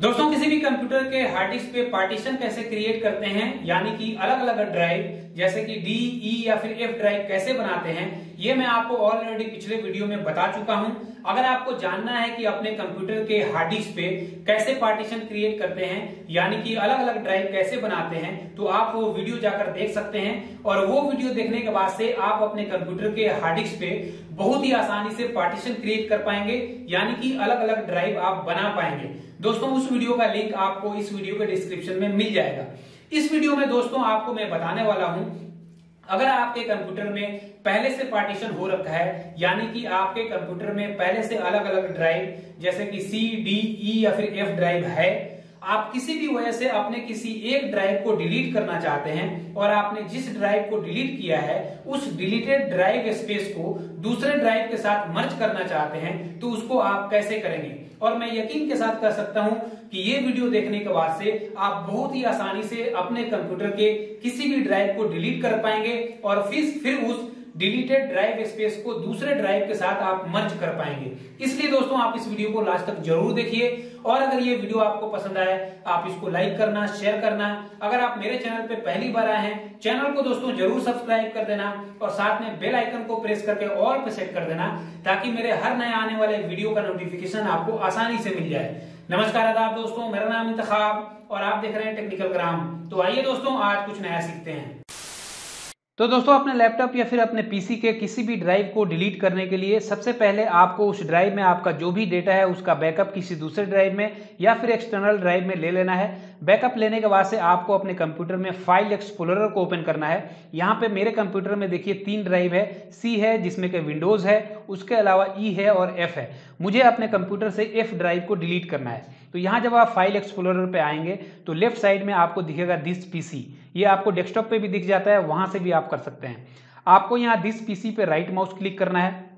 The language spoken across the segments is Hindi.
दोस्तों, किसी भी कंप्यूटर के हार्ड डिस्क पे पार्टीशन कैसे क्रिएट करते हैं, यानी कि अलग अलग ड्राइव जैसे कि डी ई या फिर एफ़ ड्राइव कैसे बनाते हैं, ये मैं आपको ऑलरेडी पिछले वीडियो में बता चुका हूँ। अगर आपको जानना है कि अपने कंप्यूटर के हार्ड डिस्क पे कैसे पार्टीशन क्रिएट करते हैं, यानी कि अलग अलग ड्राइव कैसे बनाते हैं तो आप वो वीडियो जाकर देख सकते हैं। और वो वीडियो देखने के बाद से आप अपने कंप्यूटर के हार्ड डिस्क पे बहुत ही आसानी से पार्टीशन क्रिएट कर पाएँगे, यानी कि अलग अलग ड्राइव आप बना पाएँगे। दोस्तों, उस वीडियो का लिंक आपको इस वीडियो के डिस्क्रिप्शन में मिल जाएगा। इस वीडियो में दोस्तों, आपको मैं बताने वाला हूँ, अगर आपके कंप्यूटर में पहले से पार्टीशन हो रखा है, यानी कि आपके कंप्यूटर में पहले से अलग अलग ड्राइव जैसे कि सी डी ई या फिर एफ़ ड्राइव है आप किसी भी वजह से अपने किसी एक ड्राइव को डिलीट करना चाहते हैं और आपने जिस ड्राइव को डिलीट किया है, उस डिलीटेड ड्राइव स्पेस को दूसरे ड्राइव के साथ मर्ज करना चाहते हैं तो उसको आप कैसे करेंगे? और मैं यकीन के साथ कह सकता हूँ कि ये वीडियो देखने के बाद से आप बहुत ही आसानी से अपने कंप्यूटर के किसी भी ड्राइव को डिलीट कर पाएँगे और फिर फिर उस डिलीटेड ड्राइव स्पेस को दूसरे ड्राइव के साथ आप मर्ज कर पाएँगे। इसलिए दोस्तों, आप इस वीडियो को लास्ट तक ज़रूर देखिए। और अगर ये वीडियो आपको पसंद आए, आप इसको लाइक करना शेयर करना। अगर आप मेरे चैनल पे पहली बार आए हैं, चैनल को दोस्तों ज़रूर सब्सक्राइब कर देना और साथ में बेल आइकन को प्रेस करके ऑल पे सेट कर देना ताकि मेरे हर नए आने वाले वीडियो का नोटिफिकेशन आपको आसानी से मिल जाए। नमस्कार, आदाब दोस्तों। मेरा नाम इंतखाब और आप देख रहे हैं टेक्निकल ग्राम तो आइए दोस्तों, आज कुछ नया सीखते हैं। तो दोस्तों, अपने लैपटॉप या फिर अपने पीसी के किसी भी ड्राइव को डिलीट करने के लिए सबसे पहले आपको उस ड्राइव में आपका जो भी डेटा है, उसका बैकअप किसी दूसरे ड्राइव में या फिर एक्सटर्नल ड्राइव में ले लेना है। बैकअप लेने के बाद से आपको अपने कंप्यूटर में फ़ाइल एक्सप्लोरर को ओपन करना है। यहाँ पे मेरे कंप्यूटर में देखिए तीन ड्राइव है। सी है, जिसमें कि विंडोज़ है, उसके अलावा ई e है और एफ़ है। मुझे अपने कंप्यूटर से एफ़ ड्राइव को डिलीट करना है। तो यहाँ जब आप फ़ाइल एक्सप्लोरर पे आएँगे तो लेफ़्ट साइड में आपको दिखेगा दिस पीसी ये आपको डेस्कटॉप पे भी दिख जाता है, वहाँ से भी आप कर सकते हैं। आपको यहाँ दिस पीसी पे राइट माउस क्लिक करना है।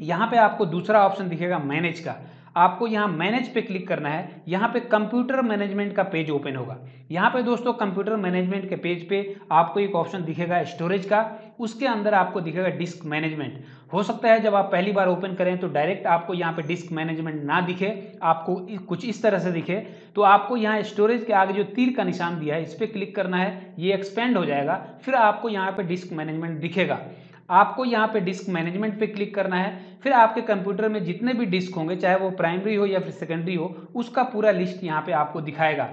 यहाँ पे आपको दूसरा ऑप्शन दिखेगा मैनेज का। आपको यहाँ मैनेज पे क्लिक करना है, यहाँ पे कंप्यूटर मैनेजमेंट का पेज ओपन होगा। यहाँ पे दोस्तों कंप्यूटर मैनेजमेंट के पेज पे आपको एक ऑप्शन दिखेगा स्टोरेज का, उसके अंदर आपको दिखेगा डिस्क मैनेजमेंट हो सकता है जब आप पहली बार ओपन करें तो डायरेक्ट आपको यहाँ पे डिस्क मैनेजमेंट ना दिखे, आपको कुछ इस तरह से दिखे। तो आपको यहाँ स्टोरेज के आगे जो तीर का निशान दिया है, इस पर क्लिक करना है, ये एक्सपेंड हो जाएगा, फिर आपको यहाँ पे डिस्क मैनेजमेंट दिखेगा। आपको यहाँ पे डिस्क मैनेजमेंट पे क्लिक करना है। फिर आपके कंप्यूटर में जितने भी डिस्क होंगे, चाहे वो प्राइमरी हो या फिर सेकेंडरी हो, उसका पूरा लिस्ट यहाँ पे आपको दिखाएगा।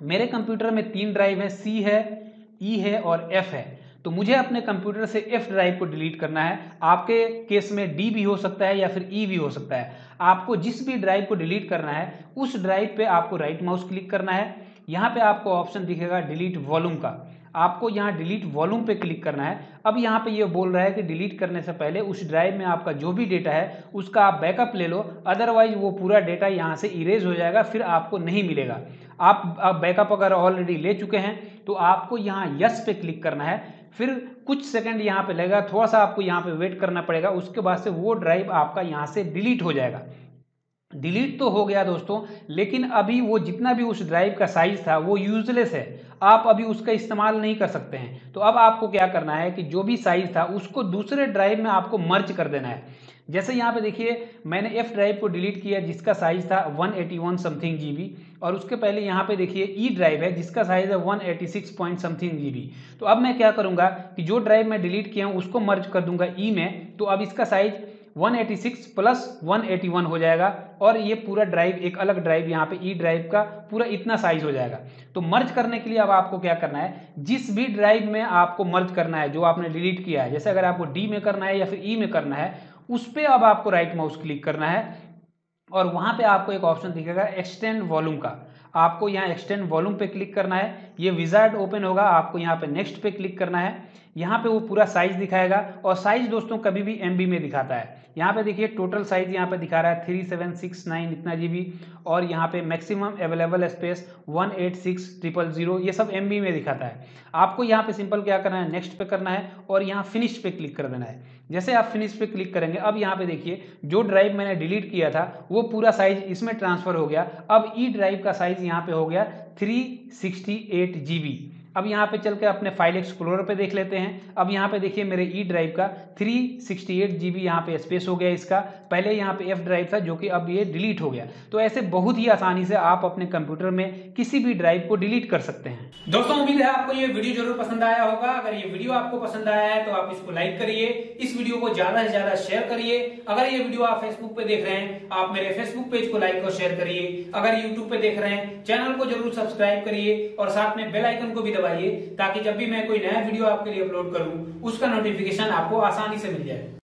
मेरे कंप्यूटर में तीन ड्राइव है सी है ई e है और एफ़ है। तो मुझे अपने कंप्यूटर से एफ़ ड्राइव को डिलीट करना है। आपके केस में डी भी हो सकता है या फिर ई e भी हो सकता है। आपको जिस भी ड्राइव को डिलीट करना है, उस ड्राइव पे आपको राइट माउस क्लिक करना है। यहाँ पे आपको ऑप्शन दिखेगा डिलीट वॉल्यूम का। आपको यहाँ डिलीट वॉल्यूम पे क्लिक करना है। अब यहाँ पे ये यह बोल रहा है कि डिलीट करने से पहले उस ड्राइव में आपका जो भी डेटा है उसका आप बैकअप ले लो। अदरवाइज़ वो पूरा डेटा यहाँ से इरेज हो जाएगा फिर आपको नहीं मिलेगा। आप, बैकअप अगर ऑलरेडी ले चुके हैं तो आपको यहाँ यस पे क्लिक करना है। फिर कुछ सेकंड यहाँ पे लगेगा थोड़ा सा आपको यहाँ पे वेट करना पड़ेगा। उसके बाद से वो ड्राइव आपका यहाँ से डिलीट हो जाएगा। डिलीट तो हो गया दोस्तों, लेकिन अभी वो जितना भी उस ड्राइव का साइज़ था, वो यूजलेस है। आप अभी उसका इस्तेमाल नहीं कर सकते हैं। तो अब आपको क्या करना है कि जो भी साइज़ था, उसको दूसरे ड्राइव में आपको मर्ज कर देना है। जैसे यहाँ पे देखिए, मैंने एफ़ ड्राइव को डिलीट किया, जिसका साइज़ था 181 समथिंग जीबी और उसके पहले यहाँ पे देखिए ई e ड्राइव है, जिसका साइज़ है 186 पॉइंट समथिंग जीबी तो अब मैं क्या करूँगा कि जो ड्राइव मैं डिलीट किया हूँ, उसको मर्ज कर दूँगा ई e में। तो अब इसका साइज़ 186 प्लस 181 हो जाएगा और ये पूरा ड्राइव एक अलग ड्राइव यहाँ पे ई e ड्राइव का पूरा इतना साइज़ हो जाएगा। तो मर्ज करने के लिए अब आपको क्या करना है? जिस भी ड्राइव में आपको मर्ज करना है, जो आपने डिलीट किया है, जैसे अगर आपको डी में करना है या फिर ई e में करना है, उस पर अब आपको राइट माउस क्लिक करना है और वहाँ पे आपको एक ऑप्शन दिखेगा एक्सटेंड वॉल्यूम का। आपको यहाँ एक्सटेंड वॉल्यूम पे क्लिक करना है, ये विजार्ड ओपन होगा, आपको यहाँ पे नेक्स्ट पे क्लिक करना है। यहाँ पे वो पूरा साइज़ दिखाएगा और साइज़ दोस्तों कभी भी एमबी में दिखाता है। यहाँ पे देखिए टोटल साइज़ यहाँ पे दिखा रहा है थ्री सेवन सिक्स नाइन इतना जीबी और यहाँ पे maximum available space one eight six triple zero ये सब एमबी में दिखाता है। आपको यहाँ पे सिंपल क्या करना है? नेक्स्ट पे करना है और यहाँ फिनिश पे क्लिक कर देना है। जैसे आप फिनिश पे क्लिक करेंगे, अब यहाँ पे देखिए जो ड्राइव मैंने डिलीट किया था, वो पूरा साइज़ इसमें ट्रांसफ़र हो गया। अब ई ड्राइव का साइज़ यहाँ पे हो गया three sixty eight G B अब यहाँ पे चल के अपने फ़ाइल एक्सप्लोरर पे देख लेते हैं। अब यहाँ पे देखिए मेरे ई ड्राइव का three sixty eight G B यहाँ पे स्पेस हो गया इसका। पहले यहाँ पे एफ़ ड्राइव था जो कि अब ये डिलीट हो गया। तो ऐसे बहुत ही आसानी से आप अपने कंप्यूटर में किसी भी ड्राइव को डिलीट कर सकते हैं। दोस्तों, उम्मीद है आपको ये वीडियो ज़रूर पसंद आया होगा। अगर ये वीडियो आपको पसंद आया है तो आप इसको लाइक करिए। इस वीडियो को ज़्यादा से ज़्यादा शेयर करिए। अगर ये वीडियो आप फेसबुक पे देख रहे हैं, आप मेरे फेसबुक पेज को लाइक और शेयर करिए। अगर यूट्यूब पे देख रहे हैं चैनल को ज़रूर सब्सक्राइब करिए और साथ में बेल आइकन को भी दबाइए ताकि जब भी मैं कोई नया वीडियो आपके लिए अपलोड करूँ, उसका नोटिफिकेशन आपको आसानी से मिल जाए।